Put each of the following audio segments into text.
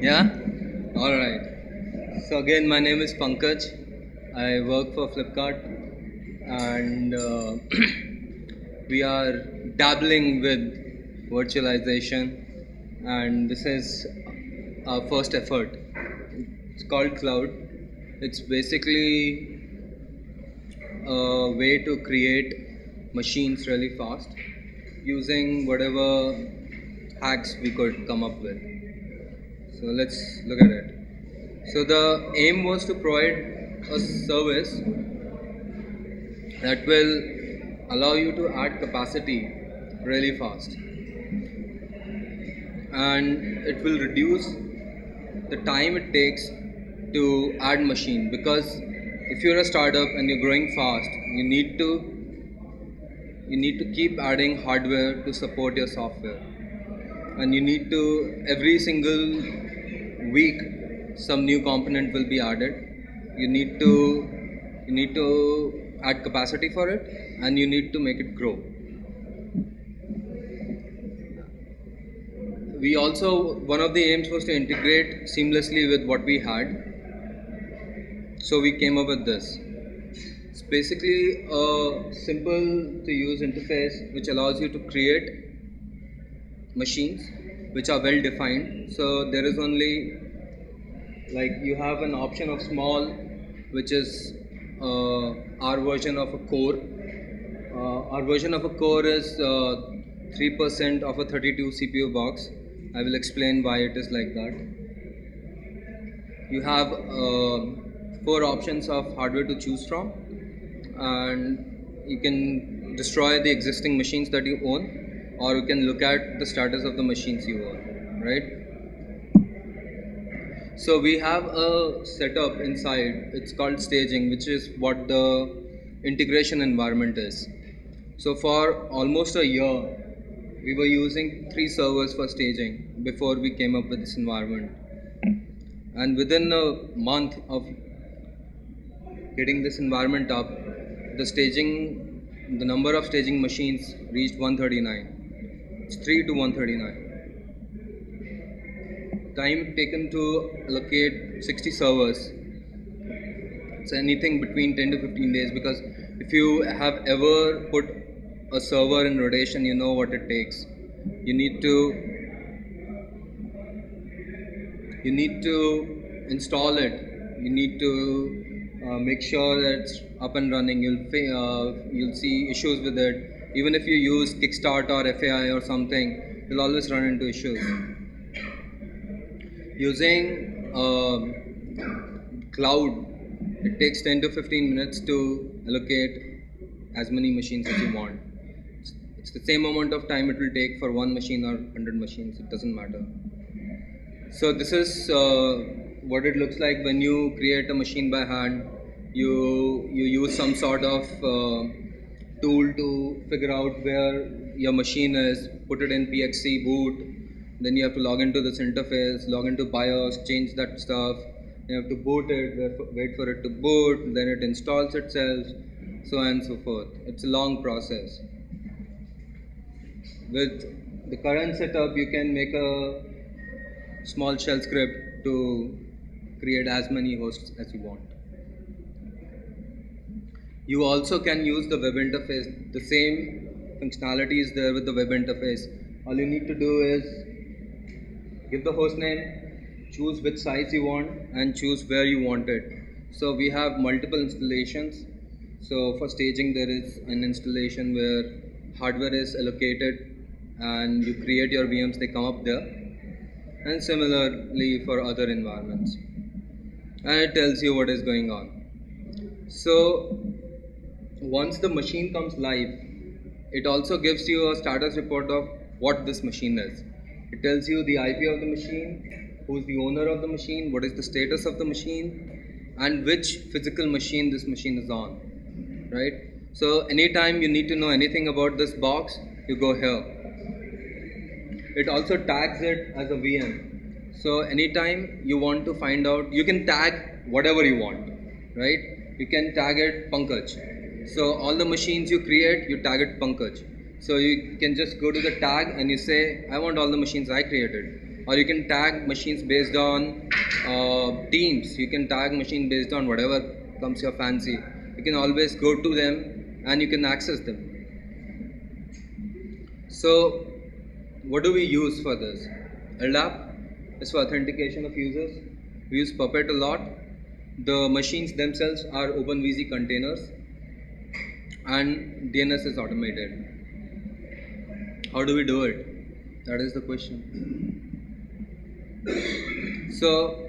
Yeah? Alright. So, again, my name is Pankaj. I work for Flipkart and uh, we are dabbling with virtualization, and this is our first effort. It's called Cloud. It's basically a way to create machines really fast using whatever hacks we could come up with. So let's look at it. So the aim was to provide a service that will allow you to add capacity really fast. And it will reduce the time it takes to add machine. Because if you're a startup and you're growing fast you need to you need to keep adding hardware to support your software. And you need to every single week some new component will be added. You need to you need to add capacity for it and you need to make it grow. We also one of the aims was to integrate seamlessly with what we had. So we came up with this. It's basically a simple to use interface which allows you to create machines which are well defined. So there is only like you have an option of small which is uh, our version of a core uh, our version of a core is 3% uh, of a 32 CPU box I will explain why it is like that. You have uh, four options of hardware to choose from and you can destroy the existing machines that you own or you can look at the status of the machines you own, right? So we have a setup inside, it's called staging which is what the integration environment is. So for almost a year we were using three servers for staging before we came up with this environment. And within a month of getting this environment up the staging the number of staging machines reached 139 it's 3 to 139 time taken to allocate 60 servers. It's anything between 10 to 15 days because if you have ever put a server in rotation you know what it takes. You need to you need to install it. You need to uh, make sure it's up and running. You'll uh, you'll see issues with it. Even if you use kickstart or fai or something you'll always run into issues using uh, cloud it takes 10 to 15 minutes to allocate as many machines as you want. It's the same amount of time it will take for one machine or 100 machines it doesn't matter. So this is uh, what it looks like when you create a machine by hand. You you use some sort of uh, tool to figure out where your machine is put it in PXE boot then you have to log into this interface log into bios change that stuff. You have to boot it wait for it to boot then it installs itself so on and so forth. It's a long process. With the current setup you can make a small shell script to create as many hosts as you want. You also can use the web interface the same functionality is there with the web interface. All you need to do is give the host name choose which size you want and choose where you want it so we have multiple installations so for staging there is an installation where hardware is allocated and you create your VMs, they come up there. And similarly for other environments. And it tells you what is going on. So once the machine comes live, it also gives you a status report of what this machine is. It tells you the IP of the machine, who's the owner of the machine, what is the status of the machine, and which physical machine this machine is on, right? So anytime you need to know anything about this box, you go here it also tags it as a VM. So anytime you want to find out, you can tag whatever you want, right? You can tag it Pankaj. So all the machines you create, you tag it Pankaj. So you can just go to the tag and you say, I want all the machines I created. or you can tag machines based on uh, teams. You can tag machine based on whatever comes your fancy. You can always go to them and you can access them. So, what do we use for this? LDAP is for authentication of users. We use Puppet a lot. The machines themselves are OpenVZ containers, and DNS is automated. How do we do it? That is the question. So,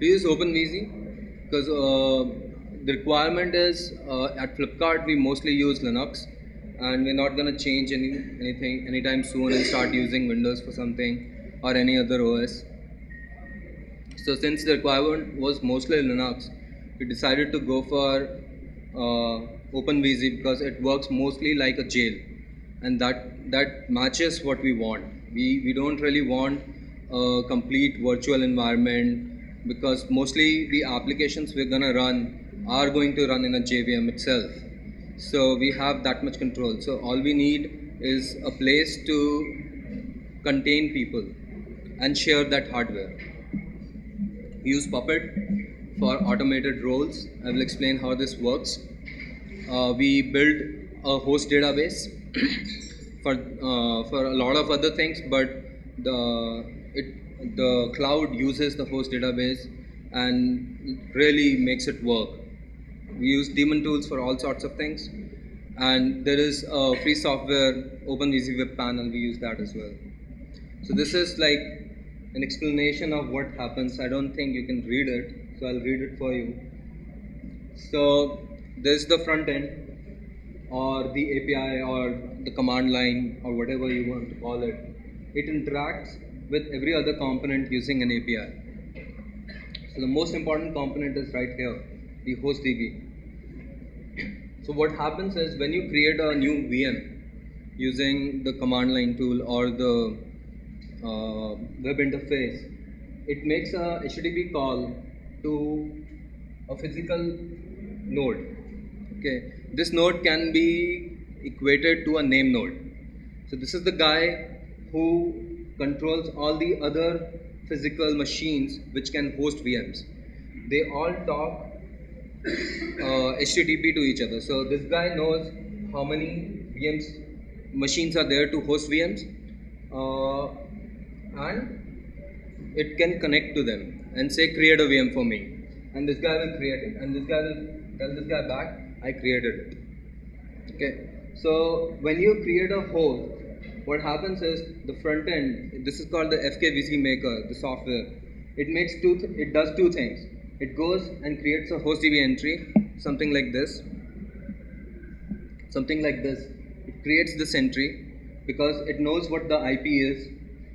we use OpenVZ because uh, the requirement is uh, at Flipkart we mostly use Linux and we're not going to change any anything anytime soon and start using Windows for something or any other OS. So since the requirement was mostly Linux, we decided to go for uh, OpenVZ because it works mostly like a jail, and that that matches what we want. We we don't really want a complete virtual environment because mostly the applications we're gonna run are going to run in a JVM itself. So we have that much control. So all we need is a place to contain people and share that hardware. We use puppet for automated roles. I will explain how this works. Uh, we build a host database for uh, for a lot of other things but the it the cloud uses the host database and really makes it work we use daemon tools for all sorts of things. And there is a free software, OpenVZ Web Panel, we use that as well. So this is like an explanation of what happens. I don't think you can read it, so I'll read it for you. So this is the front end or the API or the command line or whatever you want to call it. It interacts with every other component using an API. So the most important component is right here the host DB. So what happens is when you create a new VM using the command line tool or the uh, web interface, it makes a HTTP call to a physical node. Okay, this node can be equated to a name node. So this is the guy who controls all the other physical machines which can host VMs. They all talk uh, HTTP to each other. So this guy knows how many VMs machines are there to host VMs, uh, and it can connect to them and say create a VM for me. And this guy will create it, and this guy will tell this guy back, I created it. Okay. So when you create a host, what happens is the front end. This is called the FKVZ maker, the software. It makes two. It does two things it goes and creates a host DB entry, something like this. Something like this. It creates this entry because it knows what the IP is.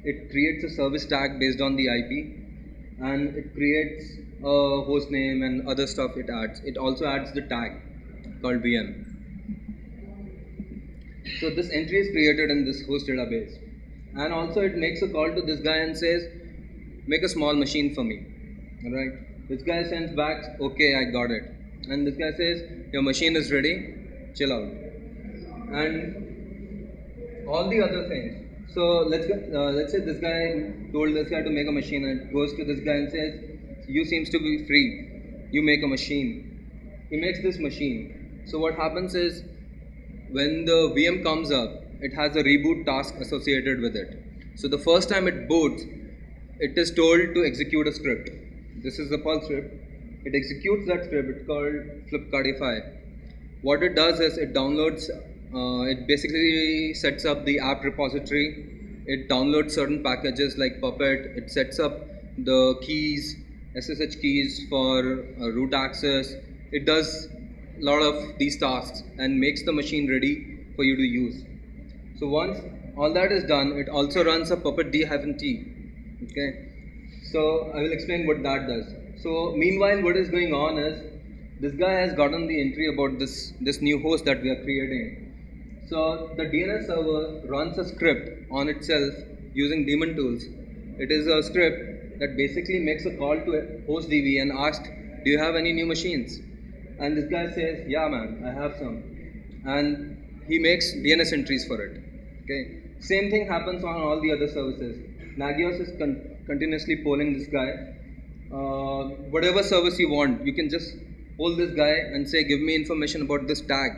It creates a service tag based on the IP and it creates a host name and other stuff it adds. It also adds the tag called VM. So this entry is created in this host database. And also it makes a call to this guy and says, make a small machine for me. Alright. This guy sends back, okay, I got it. And this guy says, your machine is ready, chill out. And all the other things. So let's uh, let's say this guy told this guy to make a machine, and goes to this guy and says, "You seems to be free. You make a machine." He makes this machine. So what happens is, when the VM comes up, it has a reboot task associated with it. So the first time it boots, it is told to execute a script. This is the Perl script. It executes that script. It's called Flipkartify. What it does is it downloads. Uh, it basically sets up the app repository. It downloads certain packages like Puppet. It sets up the keys, SSH keys for uh, root access. It does lot of these tasks and makes the machine ready for you to use. So once all that is done, it also runs a Puppet d-t. Okay so I will explain what that does. So meanwhile, what is going on is this guy has gotten the entry about this this new host that we are creating. So the DNS server runs a script on itself using daemon tools. It is a script that basically makes a call to HostDB and asks, "Do you have any new machines?" And this guy says, "Yeah, man, I have some," and he makes DNS entries for it. Okay. Same thing happens on all the other services. Nagios is con- continuously polling this guy. Uh, whatever service you want, you can just poll this guy and say, give me information about this tag,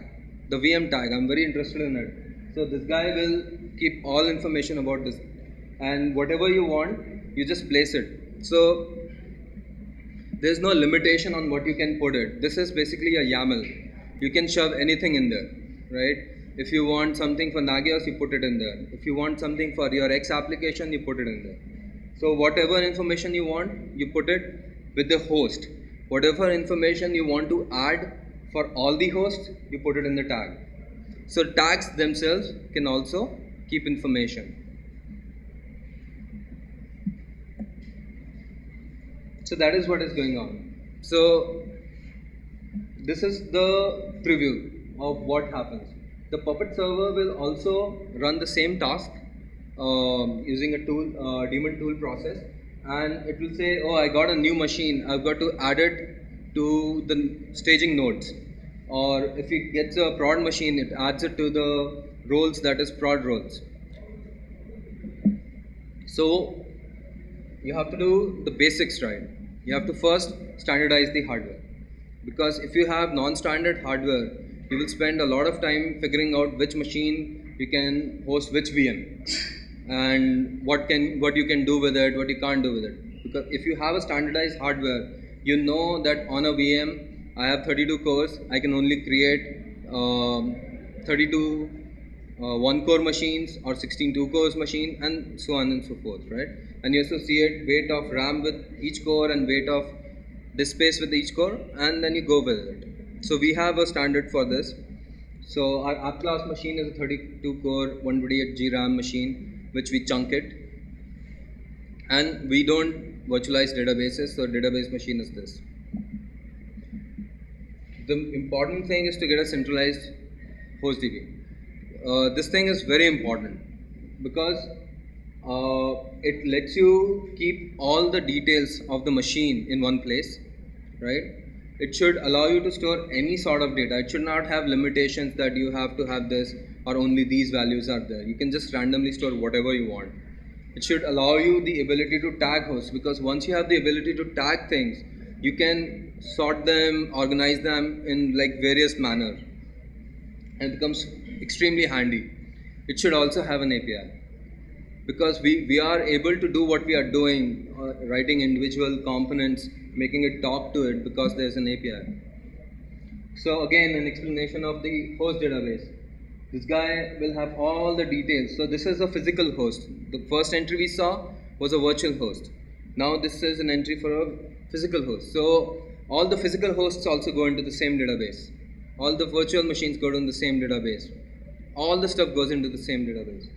the VM tag. I'm very interested in it. So this guy will keep all information about this, and whatever you want, you just place it. So there's no limitation on what you can put it. This is basically a YAML. You can shove anything in there, right? If you want something for Nagios, you put it in there. If you want something for your X application, you put it in there. So whatever information you want, you put it with the host. Whatever information you want to add for all the hosts, you put it in the tag. So tags themselves can also keep information. So that is what is going on. So this is the preview of what happens. The Puppet server will also run the same task um, using a tool, uh, daemon tool process, and it will say, "Oh, I got a new machine. I've got to add it to the staging nodes." Or if it gets a prod machine, it adds it to the roles that is prod roles. So you have to do the basics right. You have to first standardize the hardware because if you have non-standard hardware, you will spend a lot of time figuring out which machine you can host which VM and what can what you can do with it, what you can't do with it. Because if you have a standardized hardware, you know that on a VM I have 32 cores. I can only create um, 32 uh, one core machines or 16 two cores machine and so on and so forth right and you associate weight of ram with each core and weight of disk space with each core and then you go with it. So we have a standard for this. So our app class machine is a 32 core 128 g ram machine which we chunk it. And we don't virtualize databases so database machine is this. The important thing is to get a centralized host DB uh, this thing is very important because uh, it lets you keep all the details of the machine in one place, right? It should allow you to store any sort of data. It should not have limitations that you have to have this or only these values are there. You can just randomly store whatever you want. It should allow you the ability to tag hosts because once you have the ability to tag things, you can sort them, organize them in like various manner and it becomes extremely handy. It should also have an API because we, we are able to do what we are doing, uh, writing individual components, making it talk to it because there's an API. So again, an explanation of the host database. This guy will have all the details. So this is a physical host. The first entry we saw was a virtual host. Now this is an entry for a physical host. So all the physical hosts also go into the same database. All the virtual machines go to the same database. All the stuff goes into the same database.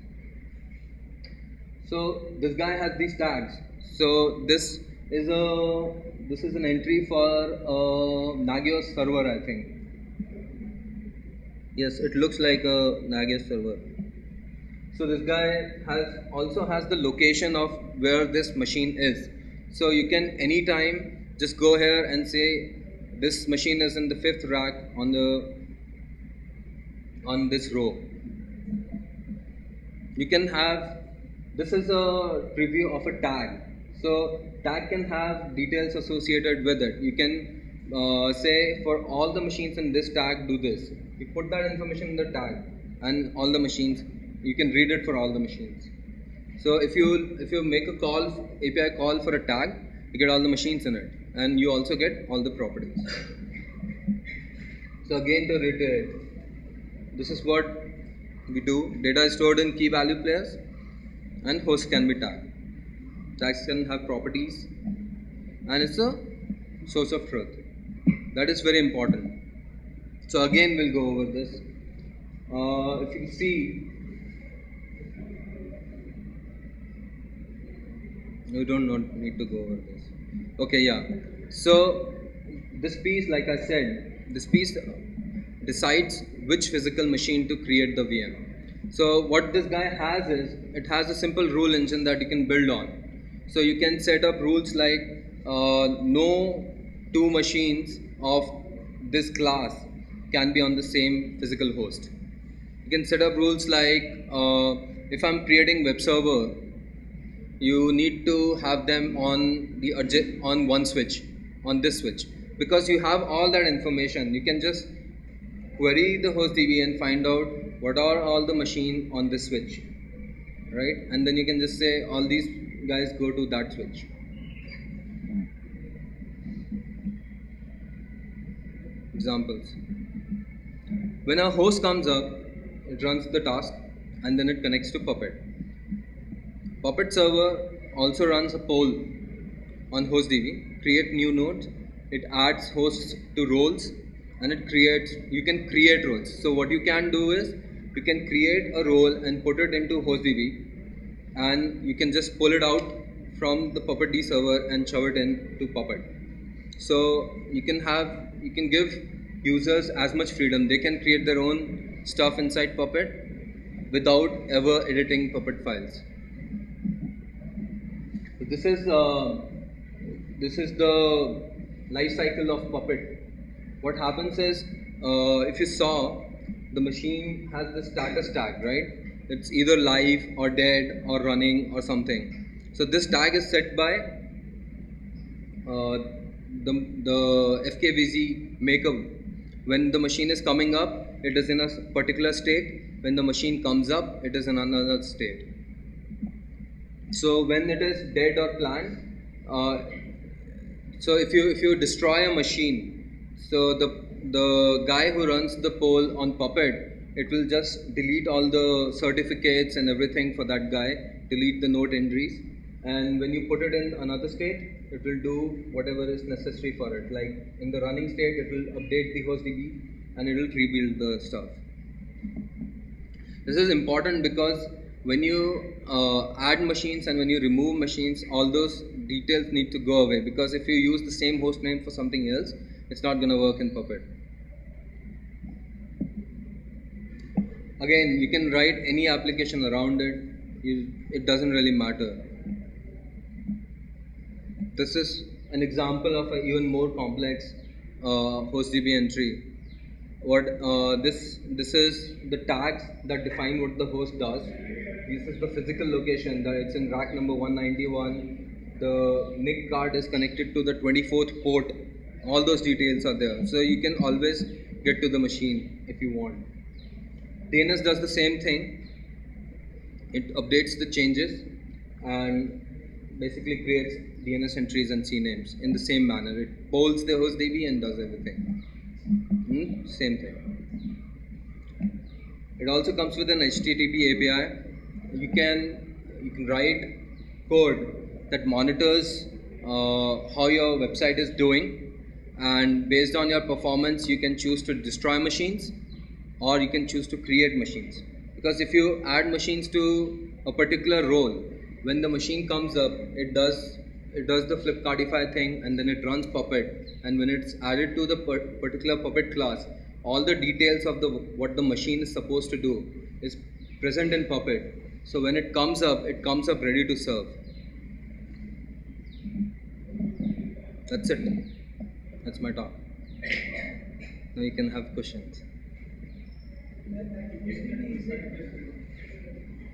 So this guy has these tags. So this is a this is an entry for a Nagios server, I think. Yes, it looks like a Nagios server. So this guy has also has the location of where this machine is. So you can anytime just go here and say this machine is in the fifth rack on the on this row. You can have this is a preview of a tag. So tag can have details associated with it. You can uh, say for all the machines in this tag do this. You put that information in the tag and all the machines you can read it for all the machines. So if you if you make a call API call for a tag, you get all the machines in it and you also get all the properties. So again to reiterate, this is what we do. Data is stored in key value pairs and hosts can be tagged. Tags can have properties and it's a source of truth. That is very important. So again we'll go over this. Uh, if you see, you don't need to go over this. Okay, yeah. So this piece, like I said, this piece decides which physical machine to create the VM. So what this guy has is, it has a simple rule engine that you can build on. So you can set up rules like uh, no two machines of this class can be on the same physical host. You can set up rules like uh, if I'm creating web server, you need to have them on the on one switch, on this switch, because you have all that information. You can just query the host DB and find out what are all the machine on this switch, right? And then you can just say all these guys go to that switch. Examples. When a host comes up, it runs the task and then it connects to Puppet. Puppet server also runs a poll on HostDB, create new nodes, it adds hosts to roles and it creates, you can create roles. So what you can do is, you can create a role and put it into HostDB and you can just pull it out from the Puppet D server and shove it in to Puppet. So you can have, you can give users as much freedom. They can create their own stuff inside Puppet without ever editing Puppet files. So this is uh, this is the life cycle of Puppet. What happens is, uh, if you saw, the machine has the status tag, right? It's either live or dead or running or something. So this tag is set by uh, the, the FKVZ maker. When the machine is coming up, it is in a particular state. When the machine comes up, it is in another state. So when it is dead or planned, uh, so if you if you destroy a machine, so the the guy who runs the poll on Puppet, it will just delete all the certificates and everything for that guy, delete the node entries, and when you put it in another state, it will do whatever is necessary for it. Like in the running state, it will update the host DB and it will rebuild the stuff. This is important because when you uh, add machines and when you remove machines, all those details need to go away because if you use the same host name for something else, it's not going to work in Puppet. Again, you can write any application around it, you, it doesn't really matter. This is an example of an even more complex uh, HostDB entry. What uh, this this is the tags that define what the host does. This is the physical location that it's in rack number 191. The NIC card is connected to the 24th port. All those details are there, so you can always get to the machine if you want. DNS does the same thing. It updates the changes and basically creates DNS entries and CNAMEs in the same manner. It polls the host DB and does everything. Hmm? Same thing. It also comes with an HTTP API. You can you can write code that monitors uh, how your website is doing, and based on your performance, you can choose to destroy machines, or you can choose to create machines. Because if you add machines to a particular role, when the machine comes up, it does it does the Flipkartify thing and then it runs Puppet. And when it's added to the particular Puppet class, all the details of the what the machine is supposed to do is present in Puppet. So when it comes up, it comes up ready to serve. That's it. That's my talk. Now you can have questions.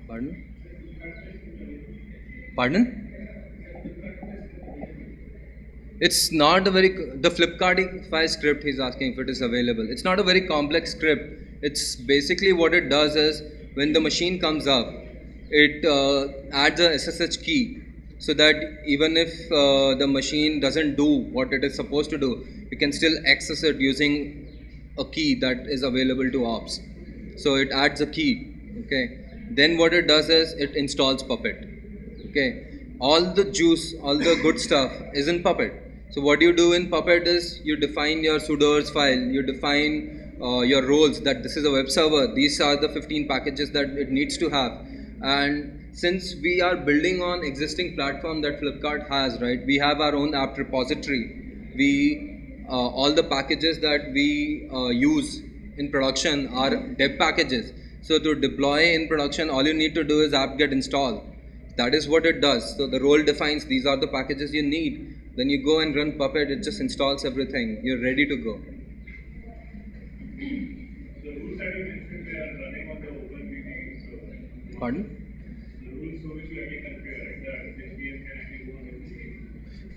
Pardon? Pardon? It's not a very the Flipkartify script he's asking if it is available. It's not a very complex script. It's basically what it does is when the machine comes up, it uh, adds a SSH key so that even if uh, the machine doesn't do what it is supposed to do, you can still access it using a key that is available to ops. So it adds a key. Okay. Then what it does is it installs Puppet. Okay. All the juice, all the good stuff is in Puppet so what you do in Puppet is you define your sudoers file, you define uh, your roles that this is a web server, these are the 15 packages that it needs to have. And since we are building on existing platform that Flipkart has, right, we have our own app repository. We, uh, all the packages that we uh, use in production are deb packages. So to deploy in production, all you need to do is apt-get install. That is what it does. So the role defines these are the packages you need then you go and run Puppet, it just installs everything. You're ready to go. The rules that you mentioned, they are running on the OpenVZ. So Pardon? the rules for which you again configure, right?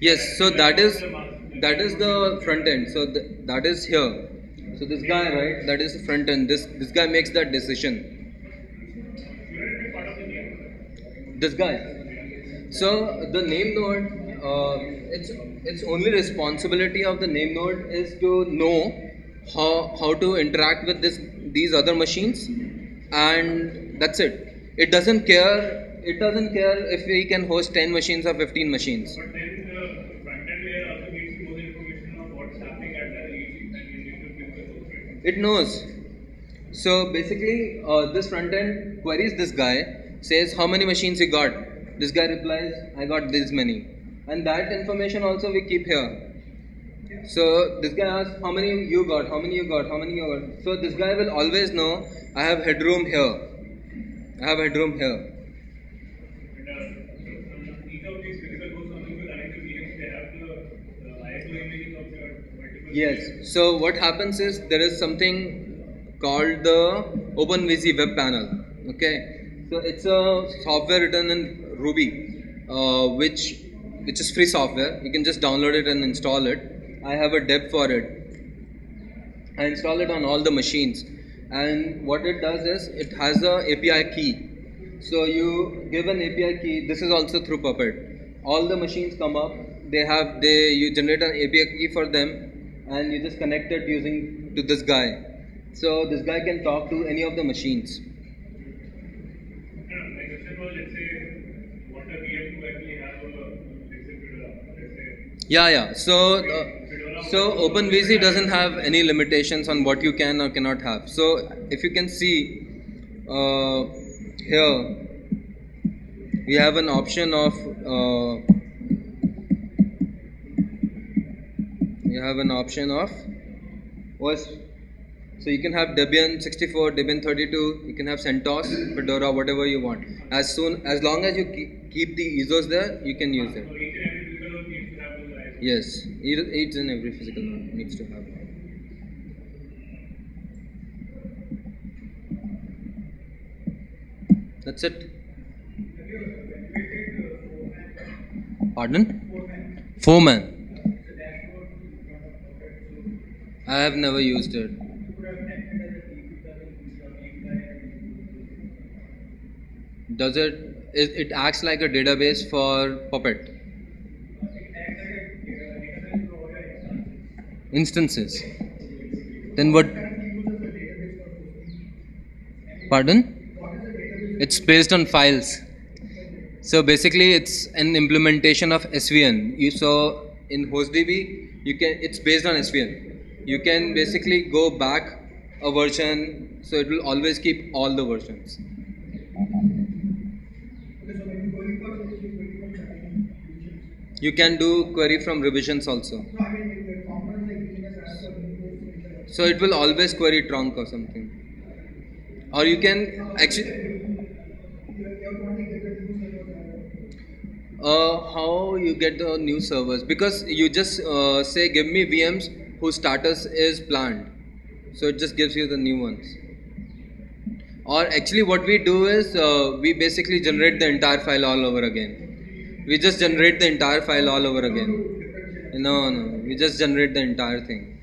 Yes, so that is that is the front end. So th- that is here. So this guy, right? That is the front end. This this guy makes that decision. This guy. So the name node, uh, its its only responsibility of the name node is to know how how to interact with this these other machines, and that's it. It doesn't care. It doesn't care if we can host ten machines or fifteen machines. It knows. So basically, uh, this front end queries this guy, says how many machines he got. This guy replies, I got this many. And that information also we keep here. So this guy asks, how many you got, how many you got, how many you got. So this guy will always know, I have headroom here. I have headroom here. And uh, each of these physical hosts on the running the VMs, they have the uh, ISO images of your multiple. Yes. So what happens is there is something called the OpenVZ web panel. Okay. So it's a software written in Ruby, uh, which which is free software. You can just download it and install it. I have a deb for it. I install it on all the machines, and what it does is it has a API key. So you give an API key. This is also through Puppet. All the machines come up. They have they you generate an API key for them, and you just connect it using to this guy. So this guy can talk to any of the machines. No, my question was, let's say, what a VM to actually have a, let's say, Fedora, let's say, Yeah, yeah. So, uh, so OpenVZ doesn't have any limitations on what you can or cannot have. So, if you can see uh, here, we have an option of uh, we have an option of OS. So you can have Debian 64, Debian 32. You can have CentOS, Fedora, whatever you want. As soon as long as you keep, the ISOs there, you can use it. Yes, each and every physical node needs to have. That's it. Pardon? Four Foreman. I have never used it. Does it? It, it acts like a database for Puppet. Instances. Then what? Pardon? It's based on files. So basically, it's an implementation of SVN. You so in HostDB, you can. It's based on SVN. You can basically go back a version, so it will always keep all the versions. You can do query from revisions also. So it will always query trunk or something. Or you can actually. Uh, how you get the new servers? Because you just uh, say, give me VMs whose status is planned. So it just gives you the new ones. Or actually, what we do is uh, we basically generate the entire file all over again. We just generate the entire file all over again. No, no, we just generate the entire thing.